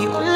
You.